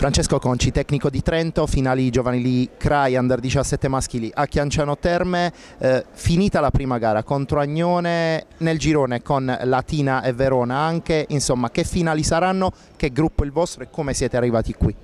Francesco Conci, tecnico di Trento, finali giovanili CRAI Under 17 maschili a Chianciano Terme, eh, finita la prima gara contro Agnone nel girone con Latina e Verona anche, insomma che finali saranno, che gruppo il vostro e come siete arrivati qui?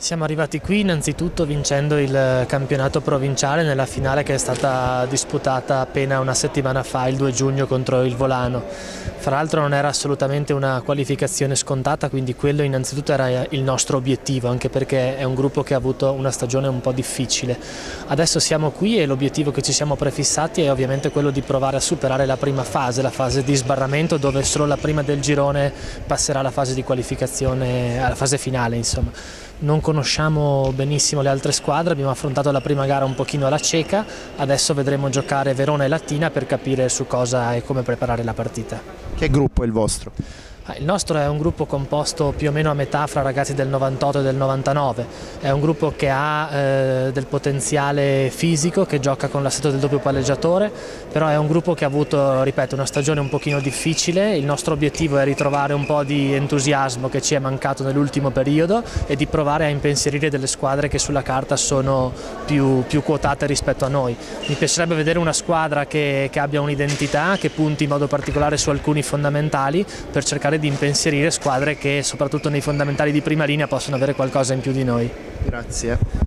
Siamo arrivati qui innanzitutto vincendo il campionato provinciale nella finale che è stata disputata appena una settimana fa, il 2 giugno, contro il Volano. Fra l'altro non era assolutamente una qualificazione scontata, quindi quello innanzitutto era il nostro obiettivo, anche perché è un gruppo che ha avuto una stagione un po' difficile. Adesso siamo qui e l'obiettivo che ci siamo prefissati è ovviamente quello di provare a superare la prima fase, la fase di sbarramento, dove solo la prima del girone passerà alla fase di qualificazione, alla fase finale insomma non conosciamo benissimo le altre squadre, abbiamo affrontato la prima gara un pochino alla cieca, adesso vedremo giocare Verona e Latina per capire su cosa e come preparare la partita. Che gruppo è il vostro? Ah, il nostro è un gruppo composto più o meno a metà fra ragazzi del 98 e del 99, è un gruppo che ha eh, del potenziale fisico, che gioca con l'assetto del doppio palleggiatore, però è un gruppo che ha avuto, ripeto, una stagione un pochino difficile, il nostro obiettivo è ritrovare un po' di entusiasmo che ci è mancato nell'ultimo periodo e di provare a impensierire delle squadre che sulla carta sono più, più quotate rispetto a noi. Mi piacerebbe vedere una squadra che, che abbia un'identità, che punti in modo particolare su alcuni fondamentali per cercare di impensierire squadre che soprattutto nei fondamentali di prima linea possono avere qualcosa in più di noi. Grazie.